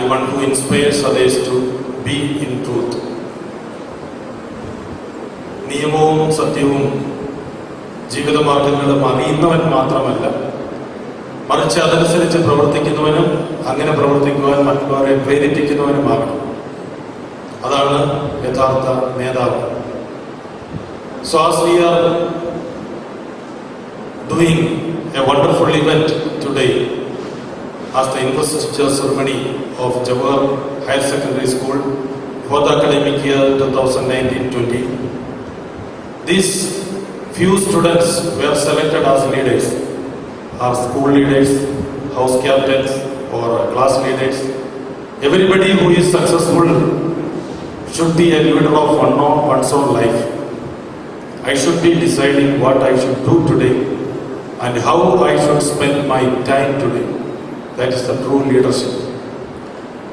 and one who inspires others to be in truth. നിയമവും സത്യവും ജീവിതമാർഗങ്ങളും അറിയുന്നവൻ മാത്രമല്ല മറിച്ച് അതനുസരിച്ച് പ്രവർത്തിക്കുന്നവനും അങ്ങനെ പ്രവർത്തിക്കുവാൻ മറ്റുള്ളവരെ പ്രേരിപ്പിക്കുന്നവനുമാകണം അതാണ് യഥാർത്ഥ നേതാവ് so are doing a wonderful event today as the infrastructure ceremony of Jawahar Higher Secondary School for the academic year 2019-20. These few students were selected as leaders, as school leaders, house captains or class leaders. Everybody who is successful should be a leader of one or one's own life. I should be deciding what I should do today and how I should spend my time today. That is the true leadership.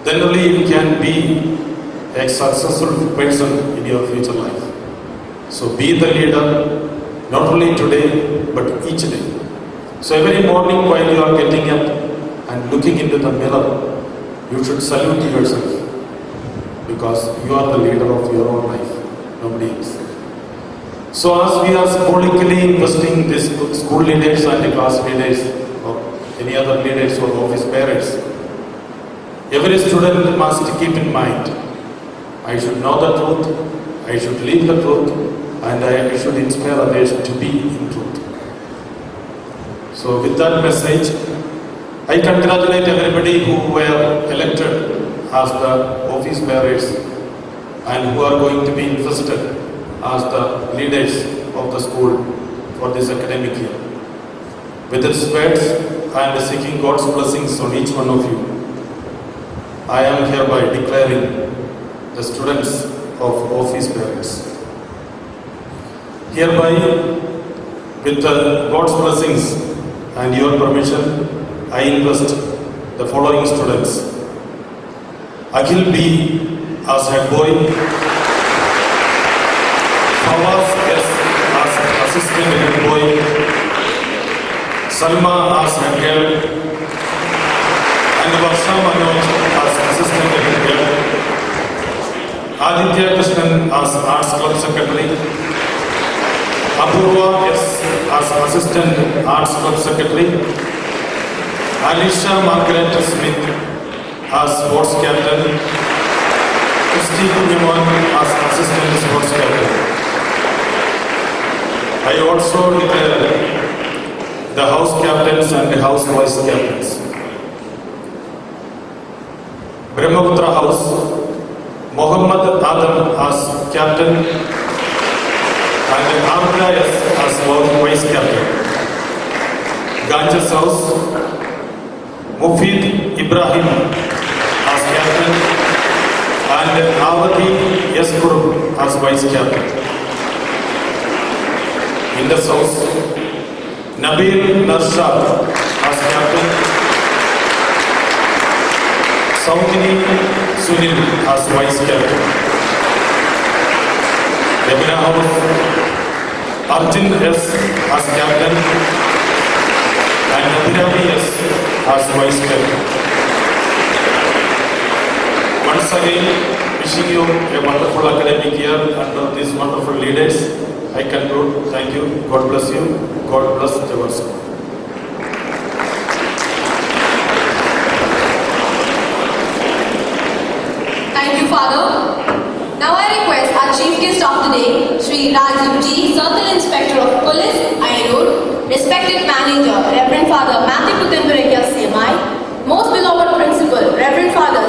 Then only you can be a successful person in your future life. So be the leader not only today but each day. So every morning while you are getting up and looking into the mirror, you should salute yourself because you are the leader of your own life, nobody else. So as we are symbolically investing this school leaders and the class leaders any other leaders or office bearers, every student must keep in mind, I should know the truth, I should live the truth, and I should inspire others to be in truth. So with that message, I congratulate everybody who were elected as the office bearers and who are going to be invested as the leaders of the school for this academic year. With these words and seeking God's blessings on each one of you, I am hereby declaring the students of office bearers. Hereby, with God's blessings and your permission, I invest the following students. Akhil B as head boy, Fawaz S as assistant head boy, Salma as head girl, and Varsha Manoj as assistant girl, Aditya Krishnan as arts club secretary, Apurva S as assistant arts club secretary, Alicia Margaret Smith as sports captain, Christy Kunyaman as assistant sports captain. I also declare the house captains and the house vice captains. Brahmaputra House, Mohammad Adam as captain and Amra S as vice captain. Ganges House, Mufid Ibrahim as captain and Avati Yaskur as vice captain. Indus House, Nabil Narshad as captain, Saukini Sunil as vice captain. Yamuna House, Arjun S as captain and Abhiravi S as vice captain. Once again, wishing you a wonderful academic year under these wonderful leaders. I conclude. Thank you. God bless you. God bless Jawar School. Thank you, Father. Now I request our chief guest of the day, Sri Rajiv G, Circle Inspector of Police, Ayrod, respected manager, Reverend Father Matthew Putemberekia CMI, most beloved principal, Reverend Father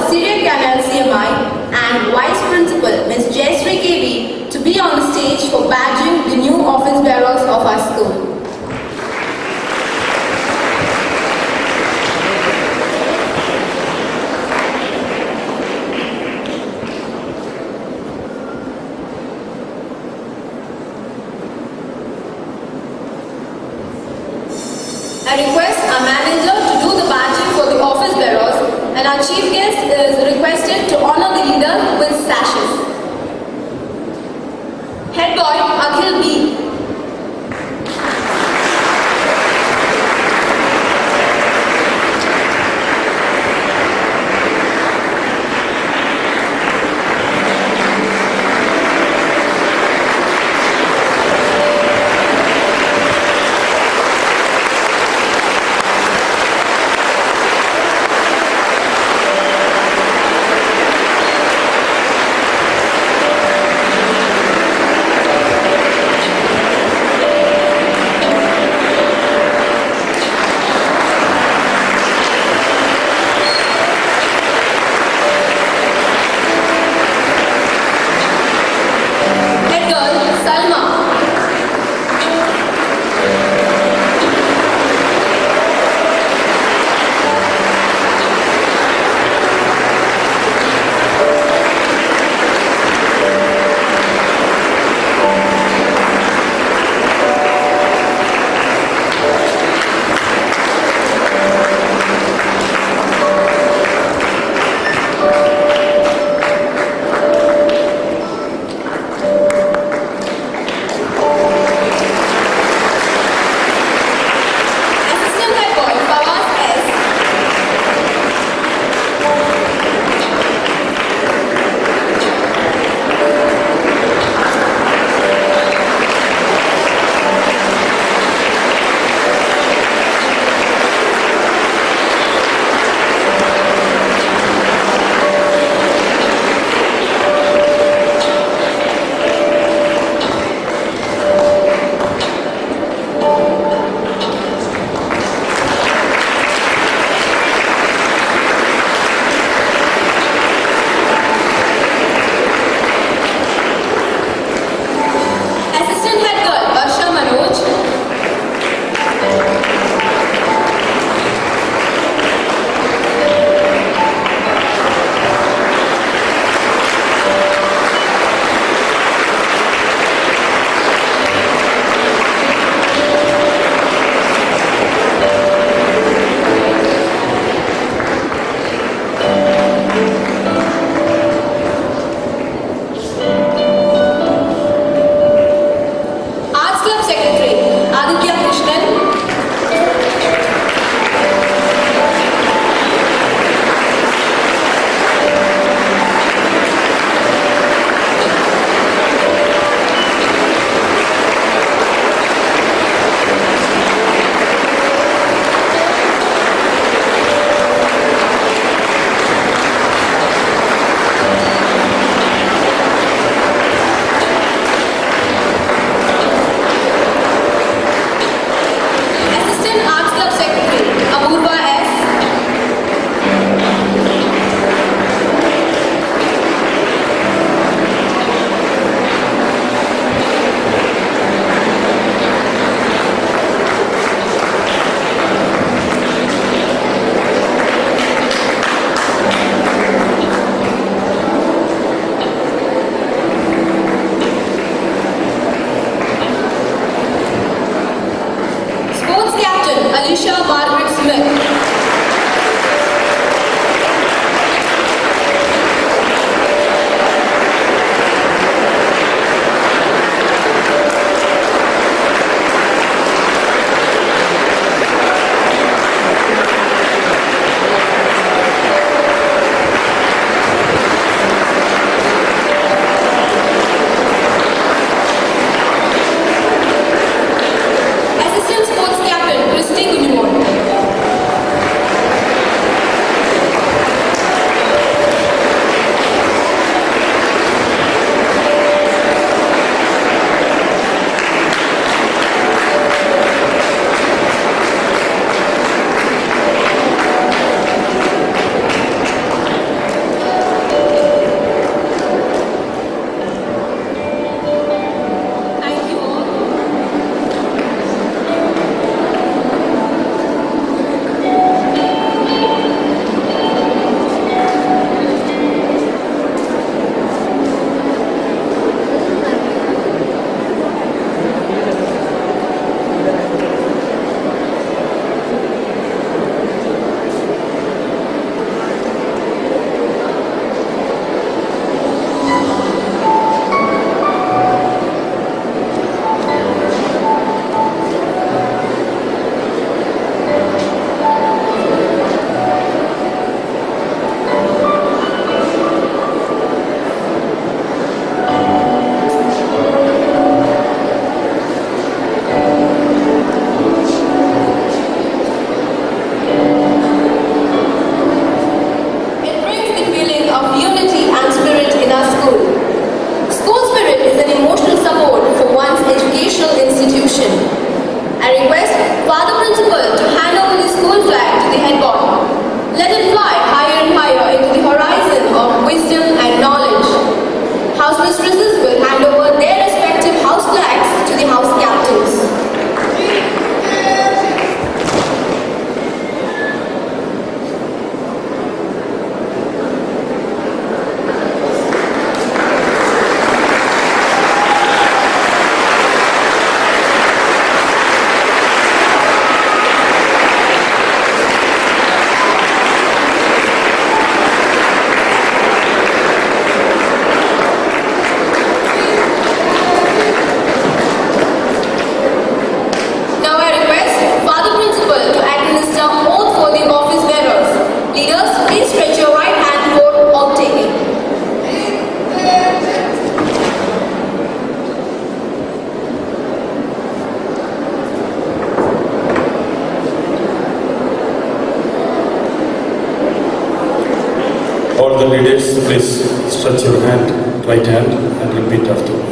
The leaders, please stretch your hand, right hand, and repeat after me.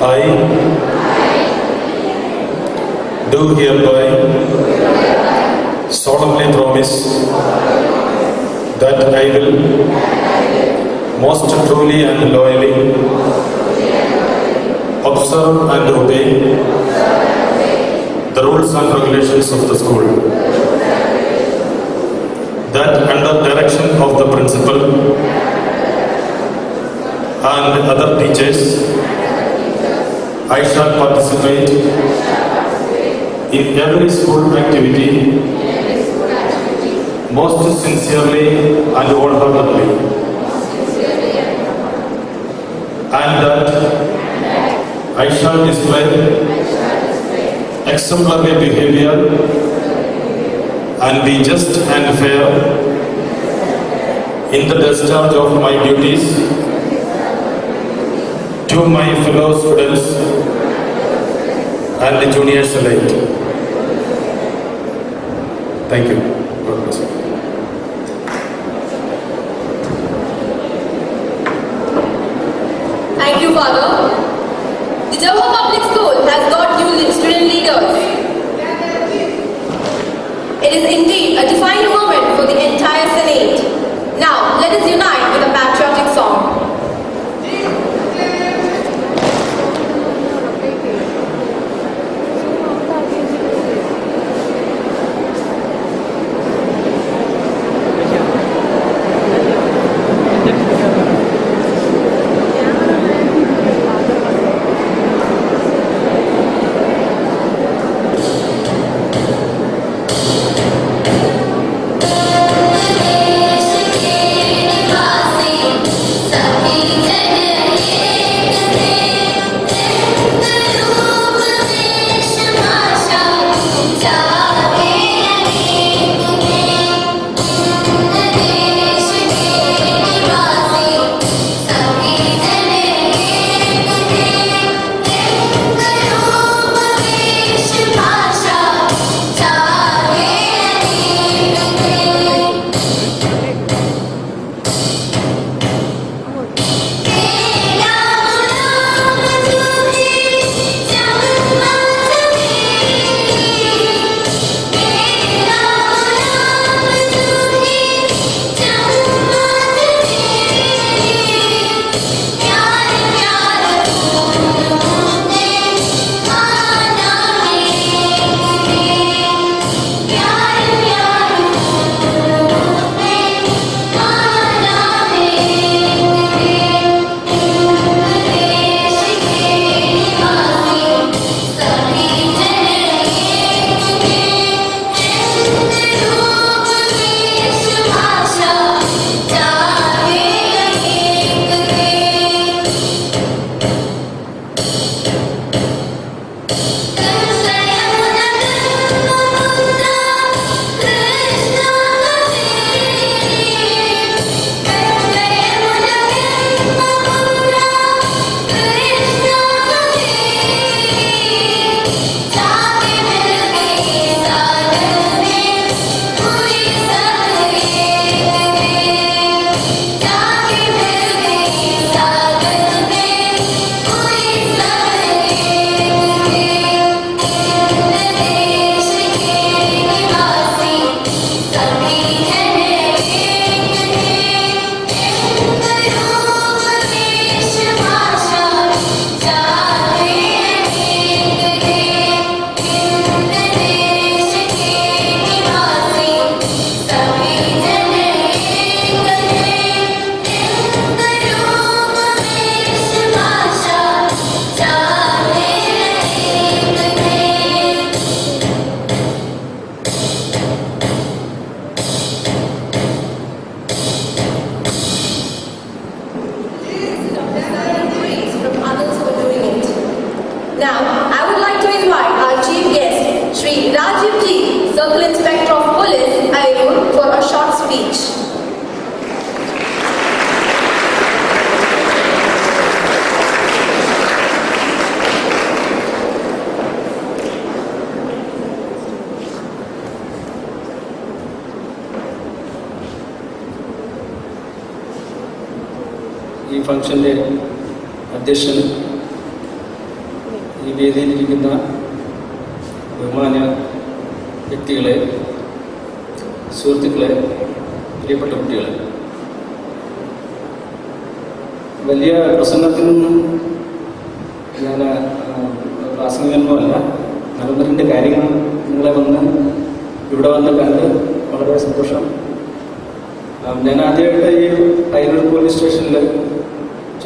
I do hereby solemnly promise that I will most truly and loyally observe and obey the rules and regulations of the school. Of the principal and other teachers, I shall participate in every school activity most sincerely and wholeheartedly. And that I shall display exemplary behavior and be just and fair in the discharge of my duties to my fellow students and the juniors alike. Thank you. Thank you, Father. É isso aí.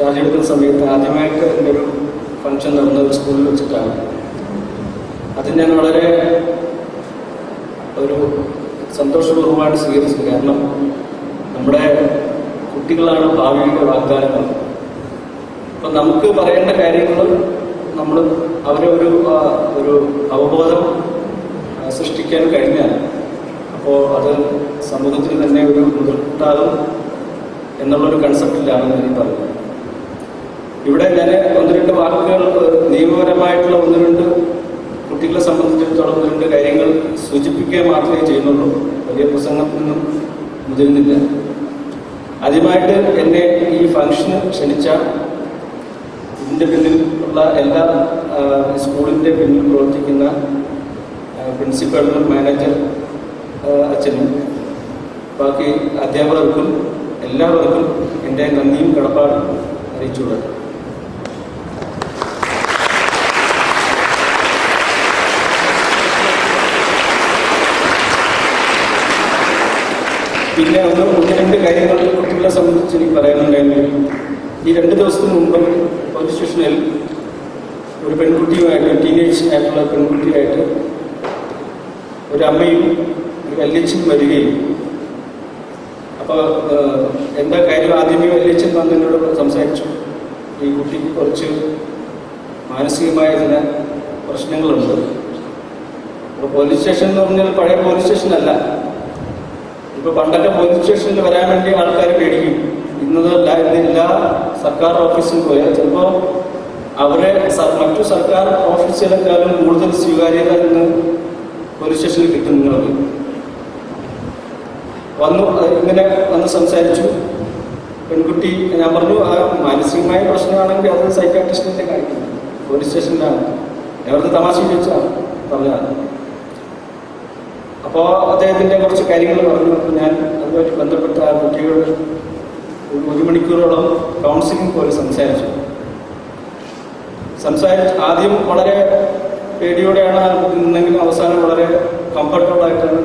Charge സമയത്ത് ആദ്യമായിട്ട് എന്റെ ഒരു function നടന്ന ഒരു സ്കൂളിൽ വെച്ചിട്ടാണ്. അതിന് ഞാൻ വളരെ ഒരു സന്തോഷപൂർവമാണ് സ്വീകരിച്ചത് കാരണം നമ്മുടെ കുട്ടികളാണ് ഭാവിയുടെ വാഗ്ദാനങ്ങൾ. അപ്പം നമുക്ക് പറയേണ്ട കാര്യങ്ങൾ നമ്മൾ അവരെ ഒരു ഒരു അവബോധം സൃഷ്ടിക്കാൻ കഴിഞ്ഞാൽ അപ്പോൾ അത് സമൂഹത്തിൽ തന്നെ ഒരു മുതൽക്കൂട്ടാകും എന്നുള്ളൊരു കൺസെപ്റ്റിലാണ് ഞാൻ പറയുന്നത്. ഇവിടെ ഞാൻ ഒന്ന് രണ്ട് വാക്കുകൾ നിയമപരമായിട്ടുള്ള ഒന്ന് രണ്ട് കുട്ടികളെ സംബന്ധിച്ചിടത്തോളം ഒന്ന് രണ്ട് കാര്യങ്ങൾ സൂചിപ്പിക്കുക മാത്രമേ ചെയ്യുന്നുള്ളൂ. വലിയ പ്രസംഗത്തിനൊന്നും മുതിരുന്നില്ല. ആദ്യമായിട്ട് എന്നെ ഈ ഫംഗ്ഷന് ക്ഷണിച്ച ഇതിന്റെ പിന്നിൽ ഉള്ള എല്ലാ സ്കൂളിന്റെ പിന്നിൽ പ്രവർത്തിക്കുന്ന ആ, മാനേജർ അച്ഛനും ബാക്കി അധ്യാപകർക്കും എല്ലാവർക്കും എന്റെ നന്ദിയും കടപ്പാടും അറിയിച്ചുള്ളത് പിന്നെ ഒന്ന് ഒന്ന് രണ്ട് കാര്യങ്ങൾ കുട്ടികളെ സംബന്ധിച്ച് എനിക്ക് പറയാനുണ്ടായിരുന്നു ഈ രണ്ട് ദിവസത്തിന് മുമ്പ് പോലീസ് സ്റ്റേഷനിൽ ഒരു പെൺകുട്ടിയുമായിട്ട് ടീനേജ് ആയിട്ടുള്ള പെൺകുട്ടിയായിട്ട് ഒരു അമ്മയും ഒരു വല്യച്ഛനും വരികയും. അപ്പോൾ എന്താ കാര്യം? ആദ്യമേ വല്യച്ഛൻ വന്ന് എന്നോട് സംസാരിച്ചു. ഈ കുട്ടിക്ക് കുറച്ച് മാനസികമായ ചില പ്രശ്നങ്ങളുണ്ട്. അപ്പോൾ പോലീസ് സ്റ്റേഷൻ എന്ന് പറഞ്ഞാൽ പഴയ പോലീസ് സ്റ്റേഷൻ അല്ല. ഇപ്പൊ പണ്ടൊക്കെ പോലീസ് സ്റ്റേഷനിൽ വരാൻ വേണ്ടി ആൾക്കാർ പേടിക്കും. ഇന്നതല്ല ഇന്നില്ല. സർക്കാർ ഓഫീസിൽ പോയാൽ ചിലപ്പോൾ അവരെ മറ്റു സർക്കാർ ഓഫീസുകളെക്കാളും കൂടുതൽ സ്വീകാര്യത ഇന്ന് പോലീസ് സ്റ്റേഷനിൽ കിട്ടും നിങ്ങൾക്ക് വന്നു ഇങ്ങനെ വന്ന് സംസാരിച്ചു. പെൺകുട്ടി ഞാൻ പറഞ്ഞു ആ മാനസികമായ പ്രശ്നമാണെങ്കിൽ അത് സൈക്കാട്രിസ്റ്റിനെ കാണിക്കും പോലീസ് സ്റ്റേഷനിലാണ്. വെറുതെ തമാശ ചോദിച്ചാണ് പറഞ്ഞതാണ്. അപ്പോൾ അദ്ദേഹത്തിന്റെ കുറച്ച് കാര്യങ്ങൾ പറഞ്ഞു. ഞാൻ അതുമായിട്ട് ബന്ധപ്പെട്ട ആ കുട്ടിയോട് ഒരു മണിക്കൂറോളം കൗൺസിലിംഗ് പോലെ സംസാരിച്ചു. സംസാരിച്ച് ആദ്യം വളരെ പേടിയോടെയാണ് നിന്നെങ്കിലും അവസാനം വളരെ കംഫർട്ടബിൾ ആയിട്ടാണ്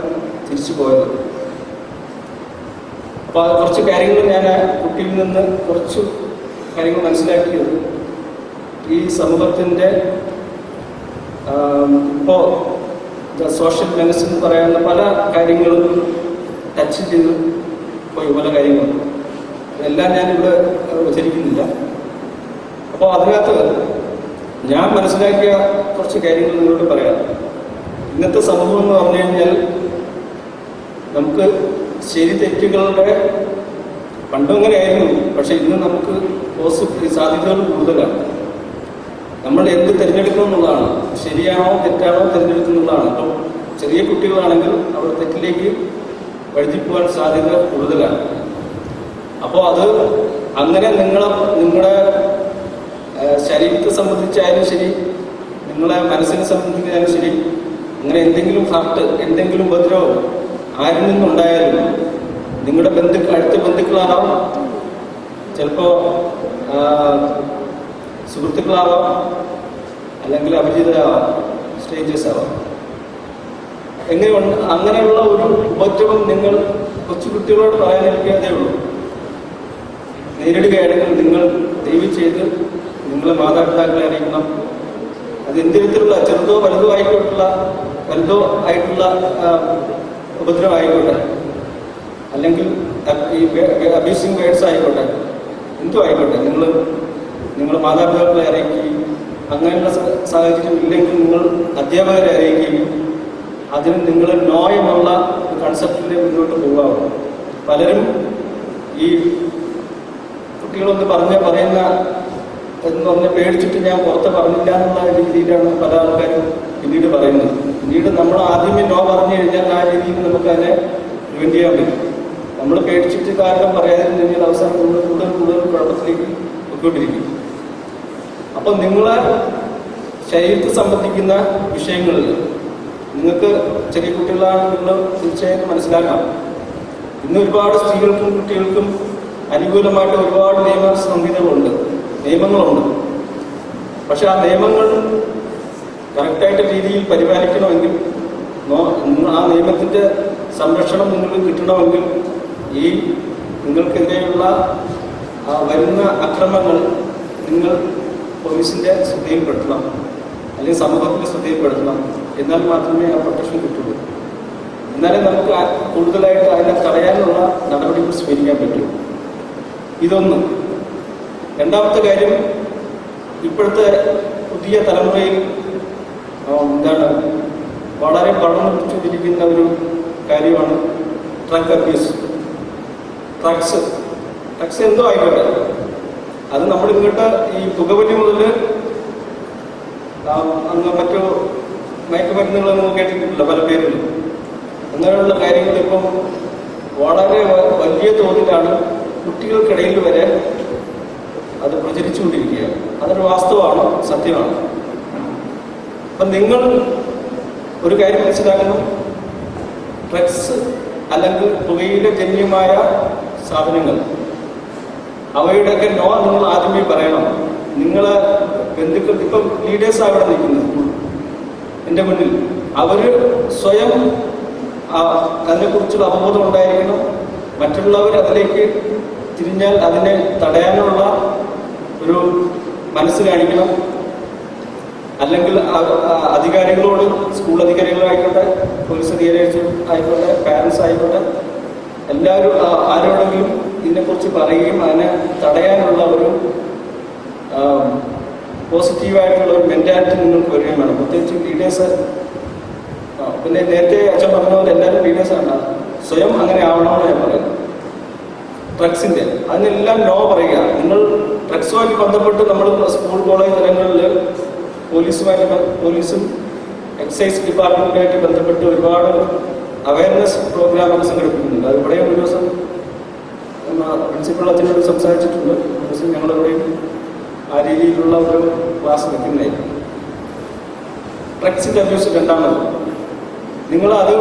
തിരിച്ചു പോയത്. അപ്പോൾ കുറച്ച് കാര്യങ്ങൾ ഞാൻ കുട്ടിയിൽ നിന്ന് കുറച്ച് കാര്യങ്ങൾ മനസ്സിലാക്കിയത്. ഈ സമൂഹത്തിന്റെ ഇപ്പോൾ സോഷ്യൽ മെഡിസിൻ എന്ന് പറയാവുന്ന പല കാര്യങ്ങളും ടച്ച് ചെയ്ത് പോയി പല കാര്യങ്ങളും. എല്ലാം ഞാനിവിടെ ഉച്ചരിക്കുന്നില്ല അപ്പോൾ അതിനകത്ത് ഞാൻ മനസ്സിലാക്കിയ കുറച്ച് കാര്യങ്ങൾ നിങ്ങളോട് പറയാം. ഇന്നത്തെ സമൂഹം എന്ന് പറഞ്ഞു കഴിഞ്ഞാൽ നമുക്ക് ശരി തെറ്റുകളുടെ പണ്ടും അങ്ങനെയായിരുന്നു. പക്ഷെ ഇന്ന് നമുക്ക് പോസിറ്റീവ് സാധ്യതകൾ കൂടുതലാണ്. നമ്മൾ എന്ത് തിരഞ്ഞെടുക്കണം എന്നുള്ളതാണ്. ശരിയാണോ തെറ്റാണോ തിരഞ്ഞെടുക്കുന്നുള്ളതാണ് അപ്പം ചെറിയ കുട്ടികളാണെങ്കിൽ അവർ തെറ്റിലേക്ക് വഴുതിപ്പോവാൻ സാധ്യത കൂടുതലാണ്. അപ്പോൾ അത് അങ്ങനെ നിങ്ങൾ നിങ്ങളുടെ ശരീരത്തെ സംബന്ധിച്ചായാലും ശരി നിങ്ങളെ മനസ്സിനെ സംബന്ധിച്ചായാലും ശരി അങ്ങനെ എന്തെങ്കിലും ഹർട്ട് എന്തെങ്കിലും ഉപദ്രവം ആരിൽ നിന്നുണ്ടായാലും നിങ്ങളുടെ ബന്ധുക്കൾ അടുത്ത ബന്ധുക്കളാണോ ചിലപ്പോൾ സുഹൃത്തുക്കളാവാം അല്ലെങ്കിൽ അപരിചിതരാവാം സ്റ്റേജസ് ആവാം എങ്ങനെയുണ്ട്? അങ്ങനെയുള്ള ഒരു ഉപദ്രവം നിങ്ങൾ കൊച്ചു കുട്ടികളോട് പറയാനിരിക്കാതേ ഉള്ളൂ. നേരിടുകയാണെങ്കിൽ നിങ്ങൾ ദൈവം ചെയ്ത് നിങ്ങളെ മാതാപിതാക്കളെ അറിയിക്കണം. അത് എന്ത് വിധത്തിലുള്ള ചെറുതോ വലുതോ ആയിക്കോട്ടുള്ള വലുതോ ആയിട്ടുള്ള ആ, ഉപദ്രവം ആയിക്കോട്ടെ അല്ലെങ്കിൽ ഈ അബ്യൂസിങ് വേർഡ്സ് ആയിക്കോട്ടെ എന്തോ ആയിക്കോട്ടെ. നിങ്ങൾ നിങ്ങൾ മാതാപിതാക്കളെ അറിയിക്കുകയും അങ്ങനെയുള്ള സാഹചര്യം ഇല്ലെങ്കിൽ നിങ്ങൾ അധ്യാപകരെ അറിയിക്കുകയും അതിന് നിങ്ങൾ നോ എന്നുള്ള കൺസെപ്റ്റിൽ മുന്നോട്ട് പോകാവും പലരും ഈ കുട്ടികളൊന്ന് പറഞ്ഞ പറയുന്ന എന്ന് പറഞ്ഞ് പേടിച്ചിട്ട് ഞാൻ പുറത്ത് പറഞ്ഞില്ല എന്നുള്ള രീതിയിലാണ് പല ആൾക്കാരും പിന്നീട് പറയുന്നത്. പിന്നീട് നമ്മൾ ആദ്യമേ നോ പറഞ്ഞു കഴിഞ്ഞാൽ ആ രീതിയിൽ നമുക്ക് അതിനെ പ്രിവെന്റ് ചെയ്യാൻ പറ്റും. നമ്മൾ പേടിച്ചിട്ട് കാരണം പറയാതിരുന്നെങ്കിൽ അവസാനം കൂടുതൽ കൂടുതൽ കൂടുതൽ കുഴപ്പത്തിലേക്ക് പൊയ്ക്കൊണ്ടിരിക്കും. അപ്പം നിങ്ങളെ ശരീരത്തെ സംബന്ധിക്കുന്ന വിഷയങ്ങളിൽ നിങ്ങൾക്ക് ചെറിയ കുട്ടികളാണ് നിങ്ങൾ തീർച്ചയായും മനസ്സിലാക്കാം. ഇന്ന് ഒരുപാട് സ്ത്രീകൾക്കും കുട്ടികൾക്കും അനുകൂലമായിട്ട് ഒരുപാട് നിയമ സംഹിതകളുണ്ട് നിയമങ്ങളുണ്ട്. പക്ഷെ ആ നിയമങ്ങൾ കറക്റ്റായിട്ട് രീതിയിൽ പരിപാലിക്കണമെങ്കിൽ ആ നിയമത്തിന്റെ സംരക്ഷണം നിങ്ങൾക്ക് കിട്ടണമെങ്കിൽ ഈ നിങ്ങൾക്കെതിരെയുള്ള വരുന്ന അക്രമങ്ങൾ നിങ്ങൾ പോലീസിന്റെ ശ്രദ്ധയിൽപ്പെടുത്തണം അല്ലെങ്കിൽ സമൂഹത്തിന്റെ ശ്രദ്ധയിൽപ്പെടുത്തണം എന്നാൽ മാത്രമേ ആ പ്രൊട്ടക്ഷൻ കിട്ടുള്ളൂ. എന്നാലേ നമുക്ക് കൂടുതലായിട്ട് അതിനെ തടയാനുള്ള നടപടികൾ സ്വീകരിക്കാൻ പറ്റൂ. ഇതൊന്നും. രണ്ടാമത്തെ കാര്യം ഇപ്പോഴത്തെ പുതിയ തലമുറയിൽ എന്താണ് വളരെ പഠനം പിടിച്ചുകൊണ്ടിരിക്കുന്ന ഒരു കാര്യമാണ് ട്രക്ക് അബ്യൂസ് ഡ്രഗ്സ് ഡ്രഗ്സ് എന്തോ ആയിക്കോട്ടെ. അത് നമ്മൾ ഇങ്ങോട്ട് ഈ പുകവലി മുതൽ അങ്ങ് മറ്റു മയക്കുമരുന്നുകളൊന്നും കേട്ടിട്ടില്ല പല പേരിലും. അങ്ങനെയുള്ള കാര്യങ്ങൾ ഇപ്പം വളരെ വലിയ തോതിലാണ് കുട്ടികൾക്കിടയിൽ വരെ അത് പ്രചരിച്ചുകൊണ്ടിരിക്കുകയാണ്. അതൊരു വാസ്തവമാണ് സത്യമാണ്. അപ്പം നിങ്ങൾ ഒരു കാര്യം മനസ്സിലാക്കണം. ഡ്രഗ്സ് അല്ലെങ്കിൽ പുകയിലെ ജന്യമായ സാധനങ്ങൾ അവയുടെയൊക്കെ നോ നിങ്ങൾ ആദ്യമേ പറയണം. നിങ്ങൾ ബന്ധുക്കൾ ഇപ്പം ലീഡേഴ്സ് അവിടെ നിൽക്കുന്നത് എന്റെ മുന്നിൽ. അവർ സ്വയം അതിനെക്കുറിച്ചുള്ള അവബോധം ഉണ്ടായിരിക്കണം. മറ്റുള്ളവർ അതിലേക്ക് തിരിഞ്ഞാൽ അതിനെ തടയാനുള്ള ഒരു മനസ്സ് കാണിക്കണം അല്ലെങ്കിൽ അധികാരികളോട് സ്കൂൾ അധികാരികളായിക്കോട്ടെ പോലീസ് അധികാരികൾ ആയിക്കോട്ടെ പാരൻസ് ആയിക്കോട്ടെ എല്ലാവരും ആരോടെങ്കിലും ഇതിനെക്കുറിച്ച് പറയുകയും അതിനെ തടയാനുള്ള ഒരു പോസിറ്റീവായിട്ടുള്ള ഒരു മെന്റാലിറ്റി നിങ്ങൾക്ക് വരികയും വേണം. പ്രത്യേകിച്ച് ലീഡേഴ്സ് പിന്നെ നേരത്തെ അച്ഛൻ പറഞ്ഞ പോലെ എല്ലാവരും ലീഡേഴ്സാണ് സ്വയം അങ്ങനെ ആവണമെന്ന് ഞാൻ പറയുന്നു. ഡ്രഗ്സിന്റെ അതിനെല്ലാം നോ പറയുക. നിങ്ങൾ ഡ്രഗ്സുമായിട്ട് ബന്ധപ്പെട്ട് നമ്മൾ സ്കൂൾ കോളേജ് തലങ്ങളിൽ പോലീസുമായിട്ട് പോലീസും എക്സൈസ് ഡിപ്പാർട്ട്മെന്റുമായിട്ട് ബന്ധപ്പെട്ട് ഒരുപാട് അവയർനെസ് പ്രോഗ്രാമൊക്കെ സംഘടിപ്പിക്കുന്നുണ്ട്. അത് ഇവിടെ ഒരു ദിവസം പ്രിൻസിപ്പൾ അച്ഛനോട് സംസാരിച്ചിട്ടുണ്ട്. ഒരു ദിവസം ഞങ്ങളിവിടെയും ആ രീതിയിലുള്ള ഒരു ക്ലാസ് വെക്കുന്നതായിരുന്നു ഡ്രഗ്സിന്റെ അബ്യൂസ് രണ്ടാമത്. നിങ്ങൾ അത്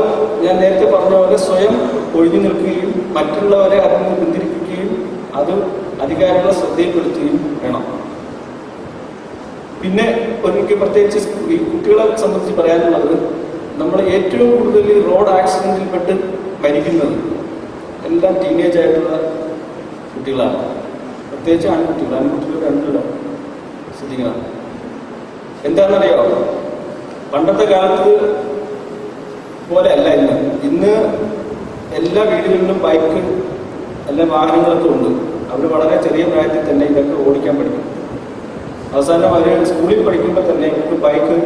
ഞാൻ നേരത്തെ പറഞ്ഞ പോലെ സ്വയം ഒഴിഞ്ഞു നിൽക്കുകയും മറ്റുള്ളവരെ അതിൽ നിന്ന് പിന്തിരിപ്പിക്കുകയും അത് അധികാരികളെ ശ്രദ്ധയിൽപ്പെടുത്തുകയും വേണം. പിന്നെ എനിക്ക് പ്രത്യേകിച്ച് ഈ കുട്ടികളെ സംബന്ധിച്ച് പറയാനുള്ളത് നമ്മൾ ഏറ്റവും കൂടുതൽ റോഡ് ആക്സിഡന്റിൽപ്പെട്ട് മരിക്കുന്നത് എല്ലാം ടീനേജ് ആയിട്ടുള്ള കുട്ടികളാണ്. പ്രത്യേകിച്ച് ആൺകുട്ടികൾ. ആൺകുട്ടികൾ രണ്ടില്ല ശ്രദ്ധിക്കണം എന്താണെന്നറിയാമോ പണ്ടത്തെ കാലത്ത് പോലെ അല്ല ഇന്ന്. ഇന്ന് എല്ലാ വീടുകളിലും ബൈക്ക് എല്ലാ വാഹനങ്ങളൊക്കെ ഉണ്ട്. അവർ വളരെ ചെറിയ പ്രായത്തിൽ തന്നെ ഇതൊക്കെ ഓടിക്കാൻ പഠിക്കും. അവസാനം അവർ സ്കൂളിൽ പഠിക്കുമ്പോൾ തന്നെ ഇവർക്ക് ബൈക്ക്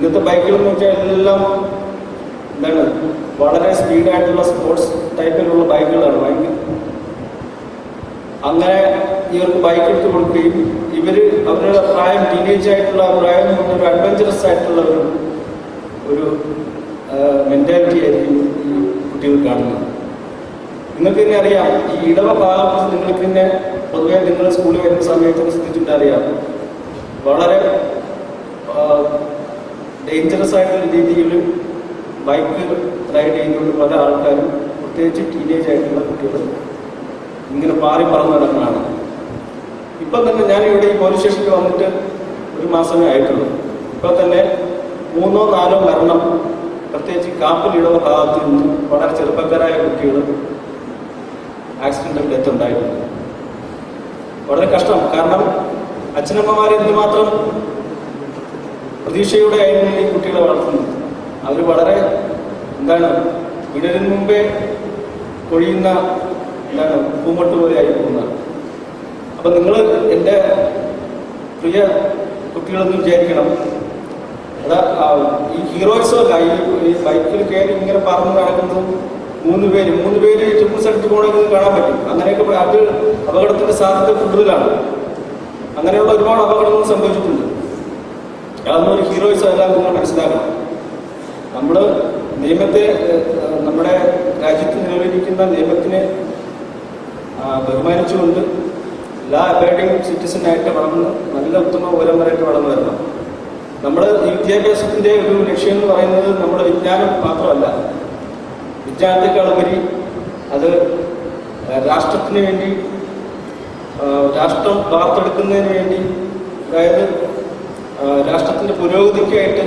ഇന്നത്തെ ബൈക്കുകൾ എന്ന് വെച്ചാൽ എല്ലാം എന്താണ് വളരെ സ്പീഡായിട്ടുള്ള സ്പോർട്സ് ടൈപ്പിലുള്ള ബൈക്കുകളാണ് ബൈക്ക്. അങ്ങനെ ഇവർക്ക് ബൈക്ക് എടുത്ത് കൊടുക്കുകയും ഇവർ അവരുടെ പ്രായം ടീനേജ് ആയിട്ടുള്ള പ്രായം കൊണ്ട് ഒരു അഡ്വഞ്ചറസ് ആയിട്ടുള്ള ഒരു ഒരു മെന്റാലിറ്റി ആയിരിക്കും ഈ കുട്ടികൾ കാണുന്നത്. നിങ്ങൾക്ക് തന്നെ അറിയാം ഈ ഇടവ ഭാഗത്ത് നിങ്ങൾക്ക് തന്നെ പൊതുവെ നിങ്ങൾ സ്കൂളിൽ വരുന്ന സമയത്ത് ശ്രദ്ധിച്ചിട്ട് അറിയാം വളരെ ഡേഞ്ചറസ് ഒരു രീതിയിൽ ബൈക്ക് റൈഡ് ചെയ്തുകൊണ്ട് പല ആൾക്കാരും പ്രത്യേകിച്ച് ടീനേജ് ആയിട്ടുള്ള കുട്ടികൾ ഇങ്ങനെ പാറി പറന്ന് നടക്കുന്നതാണ്. ഇപ്പം തന്നെ ഞാൻ ഇവിടെ ഈ പോലീസ് സ്റ്റേഷനിൽ വന്നിട്ട് ഒരു മാസമേ ആയിട്ടുള്ളൂ. ഇപ്പം തന്നെ മൂന്നോ നാലോ മരണം പ്രത്യേകിച്ച് കാപ്പിലിടവ ഭാഗത്ത് നിന്ന് വളരെ ചെറുപ്പക്കാരായ കുട്ടികൾ ആക്സിഡന്റൽ ഡെത്ത് ഉണ്ടായിട്ടുണ്ട്. വളരെ കഷ്ടം. കാരണം അച്ഛനമ്മമാരെ എന്തുമാത്രം പ്രതീക്ഷയോടെ ആയിരുന്നു ഈ കുട്ടികളെ വളർത്തുന്നത്. അവർ വളരെ എന്താണ് വിടലിന് മുമ്പേ കൊഴിയുന്ന എന്താണ് പൂമട്ട് പോലെ ആയി പോകുന്നതാണ്. അപ്പൊ നിങ്ങൾ എന്റെ പ്രിയ കുട്ടികളെന്ന് വിചാരിക്കണം. അതാ ഈ ഹീറോയിസമല്ല ഈ ബൈക്കിൽ കയറി ഇങ്ങനെ പറന്ന് നടക്കുന്നു. മൂന്ന് പേര് മൂന്ന് പേര് ചുമ്പ് സ്ഥലത്ത് പോകണമെങ്കിൽ കാണാൻ പറ്റും. അങ്ങനെയൊക്കെ അത് അപകടത്തിന്റെ സാധ്യത കൂടുതലാണ്. അങ്ങനെയുള്ള ഒരുപാട് അപകടങ്ങൾ സംഭവിച്ചിട്ടുണ്ട്. അതൊന്നും ഒരു ഹീറോയിസം അല്ല നിങ്ങൾ മനസ്സിലാക്കണം. നമ്മൾ നിയമത്തെ നമ്മുടെ രാജ്യത്ത് നിലവിലിരിക്കുന്ന നിയമത്തിനെ ബഹുമാനിച്ചുകൊണ്ട് ലാ അബൈഡിങ് സിറ്റിസനായിട്ട് വളർന്ന് നല്ല ഉത്തമ പൗരന്മാരായിട്ട് വളർന്നു വരണം. നമ്മൾ ഈ വിദ്യാഭ്യാസത്തിന്റെ ഒരു ലക്ഷ്യം എന്ന് പറയുന്നത് നമ്മുടെ വിജ്ഞാനം മാത്രമല്ല. വിജ്ഞാനത്തെക്കാളുപരി അത് രാഷ്ട്രത്തിന് വേണ്ടി രാഷ്ട്രം വാർത്തെടുക്കുന്നതിന് വേണ്ടി അതായത് രാഷ്ട്രത്തിന്റെ പുരോഗതിക്കായിട്ട്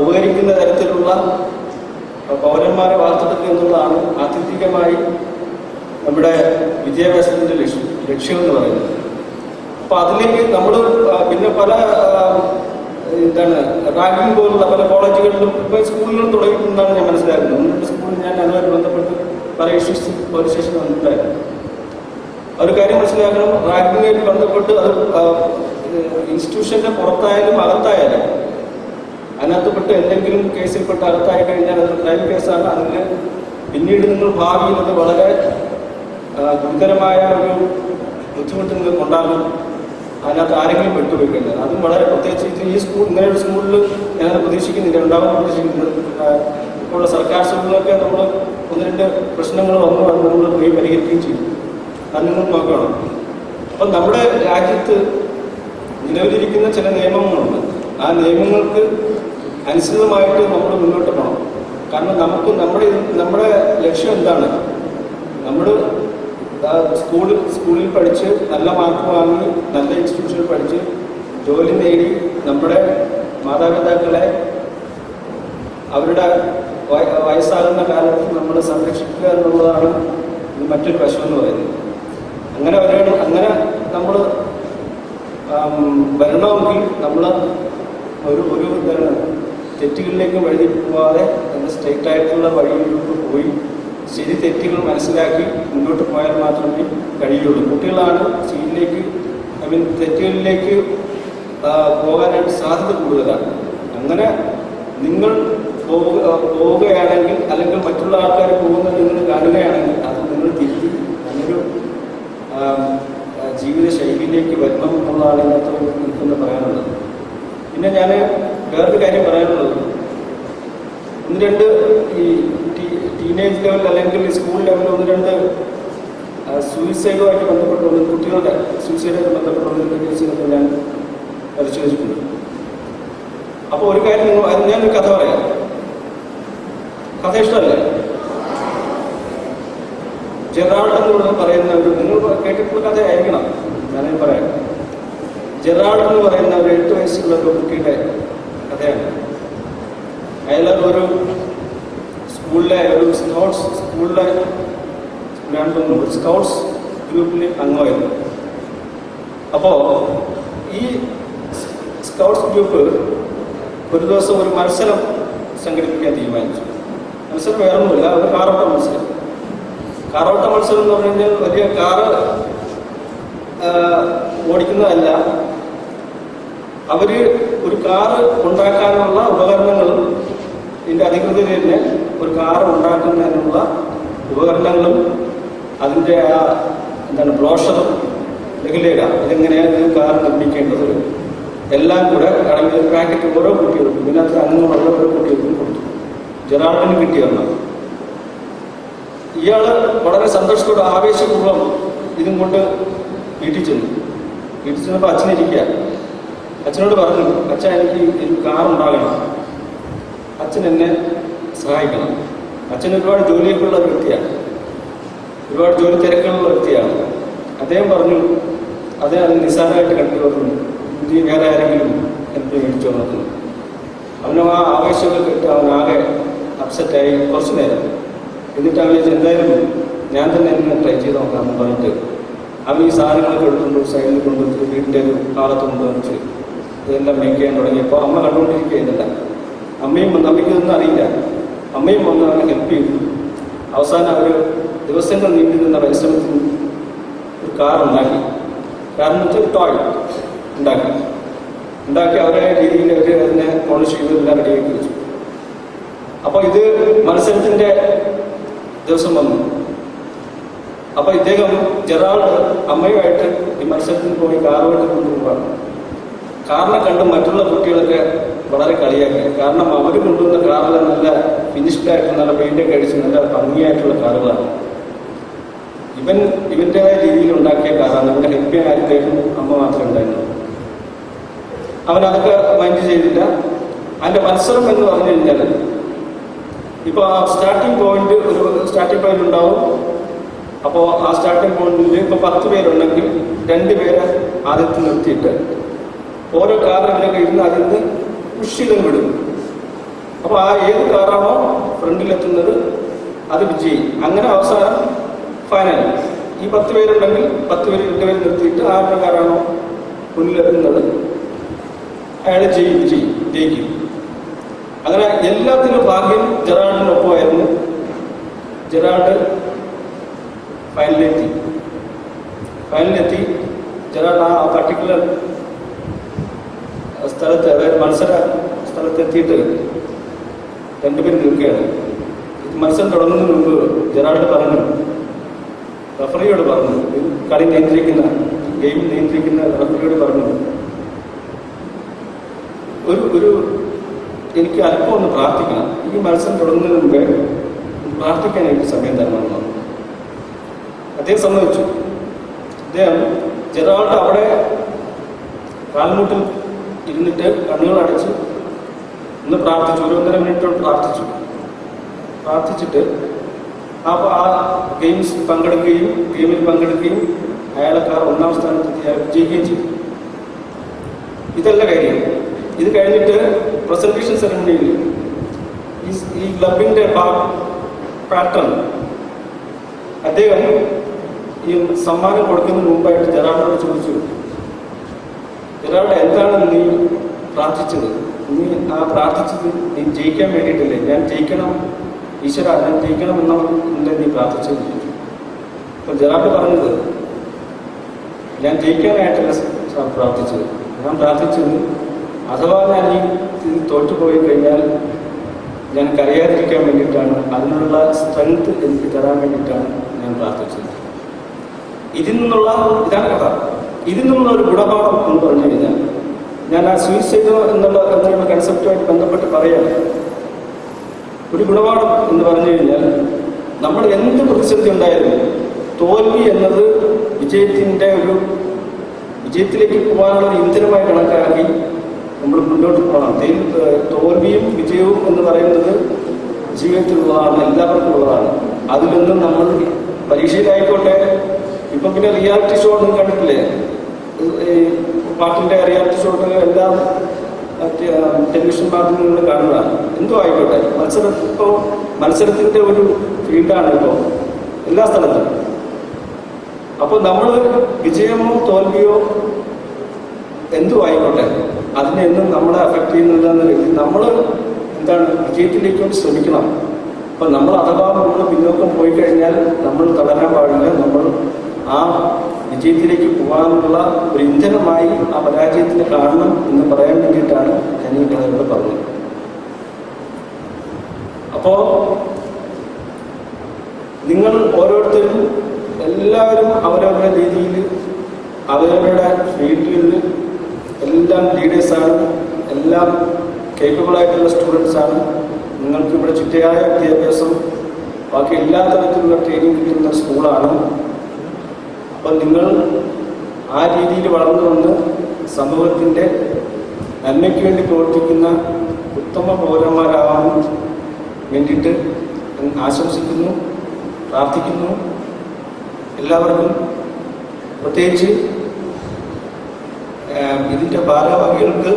ഉപകരിക്കുന്ന തരത്തിലുള്ള പൗരന്മാരെ വാർത്തെടുക്കുക എന്നുള്ളതാണ് ആത്യന്തികമായി നമ്മുടെ വിദ്യാഭ്യാസത്തിന്റെ ലക്ഷ്യം ലക്ഷ്യം എന്ന് പറയുന്നത്. അപ്പോൾ അതിലേക്ക് നമ്മൾ പിന്നെ പല എന്താണ് റാങ്കിങ് പോലുള്ള പല കോളേജുകളിലും ഇപ്പോൾ സ്കൂളുകളിലും തുടങ്ങിയിട്ടുണ്ടെന്നാണ് ഞാൻ മനസ്സിലാക്കുന്നത്. സ്കൂളിൽ ഞാൻ അതുമായിട്ട് ബന്ധപ്പെട്ട് പല ഇഷ്യൂസ് പോലീസ് സ്റ്റേഷനിൽ വന്നിട്ടുണ്ടായിരുന്നു. ഒരു കാര്യം മനസ്സിലാക്കണം. റാങ്കിങ്ങായിട്ട് ബന്ധപ്പെട്ട് അത് ഇൻസ്റ്റിറ്റ്യൂഷന്റെ പുറത്തായാലും അകത്തായാലും അതിനകത്ത് എന്തെങ്കിലും കേസിൽപ്പെട്ട് അകത്തായി കഴിഞ്ഞാൽ അത് ക്രൈം കേസാണ് അതിന് പിന്നീട് നിങ്ങൾ ഭാവിയിൽ അത് വളരെ ഗുരുതരമായ ഒരു ബുദ്ധിമുട്ട് നിങ്ങൾക്ക് ഉണ്ടാകും അതിനകത്ത് ആരെങ്കിലും പെട്ടുപോയിക്കഴിഞ്ഞാൽ അതും വളരെ പ്രത്യേകിച്ച് ഈ സ്കൂൾ ഇങ്ങനെ സ്കൂളിൽ ഞാനത് പ്രതീക്ഷിക്കുന്നില്ല. ഉണ്ടാവാൻ പ്രതീക്ഷിക്കുന്നത് ഇപ്പോൾ സർക്കാർ സ്കൂളിലൊക്കെ നമ്മൾ ഒന്ന് രണ്ട് പ്രശ്നങ്ങൾ വന്നു അത് നമ്മൾ പോയി പരിഹരിക്കുകയും ചെയ്യും അത് നിങ്ങൾ നോക്കണം അപ്പം നമ്മുടെ രാജ്യത്ത് നിലവിലിരിക്കുന്ന ചില നിയമങ്ങളുണ്ട്. ആ നിയമങ്ങൾക്ക് അനുസൃതമായിട്ട് നമ്മൾ മുന്നോട്ട് പോകണം. കാരണം നമുക്ക് നമ്മുടെ നമ്മുടെ ലക്ഷ്യം എന്താണ്? നമ്മൾ സ്കൂളിൽ സ്കൂളിൽ പഠിച്ച് നല്ല മാർക്ക് വാങ്ങി നല്ല ഇൻസ്റ്റിറ്റ്യൂഷനിൽ പഠിച്ച് ജോലി നേടി നമ്മുടെ മാതാപിതാക്കളെ അവരുടെ വയ- വയസ്സാകുന്ന കാലത്ത് നമ്മൾ സംരക്ഷിക്കുക എന്നുള്ളതാണ് മറ്റൊരു വശം എന്ന് പറയുന്നത്. അങ്ങനെ വരണം അങ്ങനെ നമ്മൾ വരണമെങ്കിൽ നമ്മൾ ഒരു ഒരു എന്താണ് തെറ്റുകളിലേക്ക് വഴി പോവാതെ നമ്മൾ സ്ട്രൈറ്റ് ആയിട്ടുള്ള വഴിയിലൂടെ പോയി ശരി തെറ്റുകൾ മനസ്സിലാക്കി മുന്നോട്ട് പോയാൽ മാത്രമേ കഴിയുള്ളൂ. കുട്ടികളാണ് സീനിലേക്ക് ഐ മീൻ തെറ്റുകളിലേക്ക് പോകാനായിട്ട് സാധ്യത കൂടുതലാണ്. അങ്ങനെ നിങ്ങൾ പോവുക പോവുകയാണെങ്കിൽ അല്ലെങ്കിൽ മറ്റുള്ള ആൾക്കാർ പോകുന്നത് നിങ്ങൾ കാണുകയാണെങ്കിൽ അത് നിങ്ങൾ ആ, ജീവിത ശൈലിയിലേക്ക് വരണം എന്നുള്ളതാണ് ഇന്നത്തെ എനിക്ക് തന്നെ പറയാനുള്ളത്. പിന്നെ ഞാൻ വേറൊരു കാര്യം പറയാനുള്ളത്. ഒന്ന് രണ്ട് ഈ ടീനേജ് ലെവൽ അല്ലെങ്കിൽ സ്കൂൾ ലെവൽ ഒന്ന് രണ്ട് സൂയിസൈഡുമായിട്ട് ബന്ധപ്പെട്ട് ഒന്ന് കുട്ടികളുടെ സൂയിസൈഡുമായിട്ട് ബന്ധപ്പെട്ട് ഒന്ന് രണ്ട് കേസുകളൊക്കെ ഞാൻ പരിശോധിച്ചിട്ടുണ്ട്. അപ്പോൾ ഒരു കാര്യം ഞാനൊരു കഥ പറയാം. കഥ ഇഷ്ടമല്ലേ? ജെറാൾഡ് എന്ന് പറയുന്ന ഒരു നിങ്ങൾ കേട്ടിട്ടുള്ള കഥ ആയിരിക്കണം ഞാനത് പറയാം. ജെറാൾഡ് എന്ന് പറയുന്ന ഒരു എട്ട് വയസ്സുള്ള ഒരു കുട്ടിയുടെ കഥയാണ്. അയാൾ ഒരു സ്കൂളിലെ ഒരു സ്കൗട്ട്സ് സ്കൂളിലെ സ്കൗട്ട്സ് ഗ്രൂപ്പിന് അംഗമായിരുന്നു. അപ്പോൾ ഈ സ്കൗട്ട്സ് ഗ്രൂപ്പ് ഒരു ദിവസം ഒരു മത്സരം സംഘടിപ്പിക്കാൻ തീരുമാനിച്ചു. മത്സരം വേറൊന്നുമില്ല അവർ കാറോട്ട മത്സരം. കാറോട്ട മത്സരം എന്ന് പറഞ്ഞു കഴിഞ്ഞാൽ വലിയ കാറ് ഓടിക്കുന്നതല്ല. അവർ ഒരു കാറ് ഉണ്ടാക്കാനുള്ള ഉപകരണങ്ങൾ ഇതിന്റെ അധികൃതർ തന്നെ ഒരു കാറ് ഉണ്ടാക്കുന്നതിനുള്ള ഉപകരണങ്ങളും അതിന്റെ ആ എന്താണ് ബ്രോഷറും റെഗുലേറ്റർ ഇതെങ്ങനെയാണ് ഒരു കാർ നിർമ്മിക്കേണ്ടത്? എല്ലാം കൂടെ അടങ്ങിയ പാക്കറ്റ് ഓരോ കുട്ടികൾക്കും ഇതിനകത്ത് അംഗങ്ങളുള്ള ഓരോ കുട്ടികൾക്കും കൊടുത്തു. ജെറാൾഡിന് കിട്ടിയെന്നാണ് ഇയാൾ വളരെ സന്തോഷത്തോടെ ആവേശപൂർവം ഇതും കൊണ്ട് വീട്ടിൽ ചെന്നു. വീട്ടിൽ ചെന്നപ്പോൾ അച്ഛനിരിക്കുക അച്ഛനോട് പറഞ്ഞു അച്ഛൻ എനിക്ക് ഒരു കാർ ഉണ്ടാകണം. അച്ഛൻ എന്നെ സഹായിക്കണം. അച്ഛൻ ഒരുപാട് ജോലിയൊക്കെയുള്ള ഒരു വ്യക്തിയാണ് ഒരുപാട് ജോലി തിരക്കുള്ള വ്യക്തിയാണ് അദ്ദേഹം പറഞ്ഞു അദ്ദേഹം അത് നിസ്സാരമായിട്ട് കണ്ടു പറഞ്ഞു നീ വേറെ ആരെങ്കിലും എനിക്ക് മേടിച്ചു വന്നു അവനോ ആ ആവേശമൊക്കെ കിട്ടി അവനാകെ അപ്സെറ്റായി കുറച്ചു നേരം എന്നിട്ട് അവൻ എന്തായിരുന്നു ഞാൻ തന്നെ എന്നെ ട്രൈ ചെയ്ത് നോക്കാമെന്ന് പറഞ്ഞിട്ട് അവൻ ഈ സാധനങ്ങളൊക്കെ എടുത്തുകൊണ്ട് സൈഡിൽ കൊണ്ടുവന്നിട്ട് വീട്ടിന്റെ ഒരു കാലത്ത് കൊണ്ടുവന്നിട്ട് ഇതെല്ലാം മേക്ക് ചെയ്യാൻ തുടങ്ങിയപ്പോൾ അമ്മ കണ്ടുകൊണ്ടിരിക്കുകയില്ല അമ്മയും വന്ന് അമ്മയ്ക്ക് ഇതൊന്നും അറിയില്ല. അമ്മയും വന്ന് അവനെ ഹെൽപ്പ് ചെയ്തു. അവസാനം അവർ ദിവസങ്ങൾ നീണ്ടു നിന്ന പരിശ്രമത്തിൽ ഒരു കാർ ഉണ്ടാക്കി. കാരണം വെച്ചാൽ ടോയ് ഉണ്ടാക്കി. ഉണ്ടാക്കി അവരുടെ രീതിയിൽ അവർ അതിനെ പോളിഷ് ചെയ്ത് എല്ലാം വെച്ചു. അപ്പോൾ ഇത് മത്സരത്തിന്റെ ദിവസം വന്നു. അപ്പൊ ഇദ്ദേഹം ജെറാൾഡ് അമ്മയുമായിട്ട് ഈ മത്സരത്തിന് പോയി കാറുമായിട്ട് കൊണ്ടുപോകാണ് കാറിനെ കണ്ട് മറ്റുള്ള കുട്ടികളൊക്കെ വളരെ കളിയാക്കി. കാരണം അവർ കൊണ്ടുവന്ന കാറിൽ നല്ല ഫിനിഷ്ഡ് ആയിട്ടുള്ള നല്ല പെയിന്റൊക്കെ അടിച്ച് നല്ല ഭംഗിയായിട്ടുള്ള കാറുകളാണ്. ഇവൻ ഇവന്റെതായ രീതിയിൽ ഉണ്ടാക്കിയ കാറാണ്. ഇവന്റെ ഹെപ്പി ചെയ്യാൻ അമ്മ മാത്രമേ ഉണ്ടായിരുന്നുള്ളൂ. അവൻ അതൊക്കെ മൈൻഡ് ചെയ്തില്ല. അതിന്റെ മത്സരം എന്ന് പറഞ്ഞു കഴിഞ്ഞാൽ ഇപ്പോൾ ആ സ്റ്റാർട്ടിംഗ് പോയിന്റ് ഒരു സ്റ്റാർട്ടിംഗ് പോയിന്റ് ഉണ്ടാവും. അപ്പോ ആ സ്റ്റാർട്ടിംഗ് പോയിന്റിൽ ഇപ്പൊ പത്ത് പേരുണ്ടെങ്കിൽ രണ്ട് പേരെ ആദ്യത്തിൽ നിർത്തിയിട്ട് ഓരോ കാറിലൊക്കെ ഇരുന്ന് അതിൽ നിന്ന് പുഷിലും വിടും. അപ്പോൾ ആ ഏത് കാറാണോ ഫ്രണ്ടിലെത്തുന്നത് അത് വിജയി അങ്ങനെ അവസാനം ഫൈനൽ ഈ പത്ത് പേരുണ്ടെങ്കിൽ പത്ത് പേര് രണ്ട് പേര് നിർത്തിയിട്ട് ആരുടെ കാറാണോ മുന്നിലെത്തുന്നത്. അയാൾ ജയി വിജയി ജയിക്കും അങ്ങനെ എല്ലാത്തിനും ഭാഗ്യം ജെറാഡിനൊപ്പമായിരുന്നു ജെറാൾഡ് ഫൈനലെത്തി ഫൈനലെത്തി ജെറാൾഡ് ആ പർട്ടിക്കുലർ സ്ഥലത്ത് അതായത് മത്സര സ്ഥലത്തെത്തിയിട്ട് രണ്ടുപേരും നിൽക്കുകയാണ്. മത്സരം തുടങ്ങുന്നതിന് മുമ്പ് ജെറാൾഡ് പറഞ്ഞു റഫറിയോട് പറഞ്ഞു കളി നിയന്ത്രിക്കുന്ന ഗെയിം നിയന്ത്രിക്കുന്ന റഫറിയോട് പറഞ്ഞു. ഒരു ഒരു എനിക്ക് അല്പം ഒന്ന് പ്രാർത്ഥിക്കണം. ഈ മത്സരം തുടങ്ങുന്നതിന് മുമ്പേ പ്രാർത്ഥിക്കാൻ എനിക്ക് സമയം തരണമെന്ന് പറഞ്ഞു അദ്ദേഹം സമ്മതിച്ചു. അദ്ദേഹം ജെറാൾഡ് അവിടെ കാൽമുട്ടിൽ ഇരുന്നിട്ട് കണ്ണുകൾ അടച്ച് ഒന്ന് പ്രാർത്ഥിച്ചു. ഒരു ഒന്നര മിനിറ്റ് പ്രാർത്ഥിച്ചു. പ്രാർത്ഥിച്ചിട്ട് അപ്പോൾ ആ ഗെയിംസ് പങ്കെടുക്കുകയും ഗെയിമിൽ പങ്കെടുക്കുകയും അയാളെ കാർ ഒന്നാം സ്ഥാനത്തെത്തി അയാൾ വിജയിക്കുകയും ചെയ്തു. ഇതല്ല കാര്യം. ഇത് കഴിഞ്ഞിട്ട് പ്രസന്റേഷൻ സെറമണിയിൽ ഈ ക്ലബിന്റെ പാറ്റേൺ അദ്ദേഹം ഈ സമ്മാനം കൊടുക്കുന്നതിന് മുമ്പായിട്ട് ജെറാൾഡോട് ചോദിച്ചു ജെറാൾഡ് എന്താണ് നീ പ്രാർത്ഥിച്ചത്? നീ ആ പ്രാർത്ഥിച്ചത് നീ ജയിക്കാൻ വേണ്ടിയിട്ടില്ലേ? ഞാൻ ജയിക്കണം. ഈശ്വര ഞാൻ ജയിക്കണം എന്നല്ലേ നീ പ്രാർത്ഥിച്ചത്. ചോദിച്ചു അപ്പോൾ ജെറാൾഡ് പറഞ്ഞത് ഞാൻ ജയിക്കാനായിട്ടല്ല പ്രാർത്ഥിച്ചത്. ഞാൻ പ്രാർത്ഥിച്ചത് അഥവാ ഞാൻ ഈ തോറ്റുപോയി കഴിഞ്ഞാൽ ഞാൻ കരയാതിരിക്കാൻ വേണ്ടിയിട്ടാണ് അതിനുള്ള സ്ട്രെങ്ത് എനിക്ക് തരാൻ വേണ്ടിയിട്ടാണ് ഞാൻ പ്രാർത്ഥിച്ചത്. ഇതിൽ നിന്നുള്ള ഇതാണ് കഥ. ഇതിൽ നിന്നുള്ള ഒരു ഗുണപാഠം എന്ന് പറഞ്ഞു കഴിഞ്ഞാൽ ഞാൻ ആ സൂയിസൈഡ് എന്നുള്ള എന്നുള്ള കൺസെപ്റ്റുമായിട്ട് ബന്ധപ്പെട്ട് പറയാം ഒരു ഗുണപാഠം എന്ന് പറഞ്ഞു കഴിഞ്ഞാൽ നമ്മൾ എന്ത് പ്രതിസന്ധി ഉണ്ടായാലും തോൽവി എന്നത് വിജയത്തിന്റെ ഒരു വിജയത്തിലേക്ക് പോകാനുള്ള ഒരു ഇന്ധനമായി കണക്കാക്കി നമ്മൾ മുന്നോട്ട് പോകണം. തോൽവിയും വിജയവും എന്ന് പറയുന്നത് ജീവിതത്തിലുള്ളതാണ് എല്ലാവർക്കും ഉള്ളതാണ് അതിലൊന്നും നമ്മൾ പരീക്ഷയിലായിക്കോട്ടെ. ഇപ്പം പിന്നെ റിയാലിറ്റി ഷോ ഒന്നും കണ്ടിട്ടില്ലേ? പാട്ടിന്റെ റിയാലിറ്റി ഷോട്ട് എല്ലാം ടെലിവിഷൻ മാധ്യമങ്ങളിൽ കാണുന്നതാണ് എന്തോ ആയിക്കോട്ടെ. മത്സരം ഇപ്പോൾ മത്സരത്തിന്റെ ഒരു ഫീൽഡാണ് ഇപ്പോൾ എല്ലാ സ്ഥലത്തും. അപ്പോൾ നമ്മൾ വിജയമോ തോൽവിയോ എന്തും ആയിക്കോട്ടെ. അതിനെ എന്നും നമ്മളെ അഫക്റ്റ് ചെയ്യുന്നില്ല കരുതി നമ്മൾ എന്താണ് വിജയത്തിലേക്ക് വേണ്ടി ശ്രമിക്കണം. അപ്പം നമ്മൾ അഥവാ നമ്മൾ പിന്നോക്കം പോയി കഴിഞ്ഞാൽ നമ്മൾ തളരാൻ പാടില്ല. നമ്മൾ ആ വിജയത്തിലേക്ക് പോകാനുള്ള ഒരു ഇന്ധനമായി ആ പരാജയത്തിന് കാണണം എന്ന് പറയാൻ വേണ്ടിയിട്ടാണ് ഞാൻ ഈ കഥകൾ പറഞ്ഞത്. അപ്പോ നിങ്ങൾ ഓരോരുത്തരും എല്ലാവരും അവരവരുടെ രീതിയിൽ അവരവരുടെ ഫീൽഡിൽ എല്ലാം ലീഡേഴ്സാണ് എല്ലാം കേപ്പബിൾ ആയിട്ടുള്ള സ്റ്റുഡൻസാണ് നിങ്ങൾക്ക് ഇവിടെ ചിട്ടയായ വിദ്യാഭ്യാസം ബാക്കി എല്ലാ തരത്തിലുള്ള ട്രെയിനിങ് കിട്ടുന്ന സ്കൂളാണ് അപ്പോൾ നിങ്ങൾ ആ രീതിയിൽ വളർന്നു വന്ന് സമൂഹത്തിന്റെ നന്മയ്ക്ക് വേണ്ടി പ്രവർത്തിക്കുന്ന ഉത്തമ പൗരന്മാരാവാൻ വേണ്ടിയിട്ട് ആശംസിക്കുന്നു പ്രാർത്ഥിക്കുന്നു. എല്ലാവർക്കും പ്രത്യേകിച്ച് ഇതിന്റെ ഭാരവാഹികൾക്ക്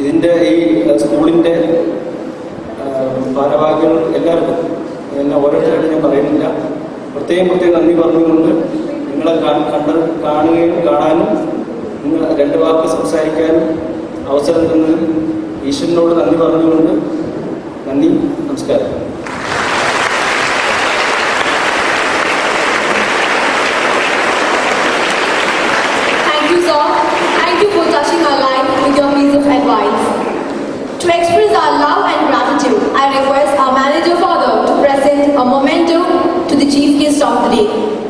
ഇതിന്റെ ഈ സ്കൂളിന്റെ ഭാരവാഹികൾ എല്ലാവർക്കും എന്നെ ഓരോരുത്തരായിട്ട് ഞാൻ പറയുന്നില്ല. പ്രത്യേകം പ്രത്യേകം നന്ദി പറഞ്ഞുകൊണ്ട് നിങ്ങളെ കണ്ട് കാണുകയും കാണാനും നിങ്ങൾ രണ്ട് വാക്ക് സംസാരിക്കാനും അവസരം തന്നതിൽ ഈശ്വരനോട് നന്ദി പറഞ്ഞുകൊണ്ട് നന്ദി നമസ്കാരം. Advice. To express our love and gratitude, I request our manager father to present a memento to the chief guest of the day.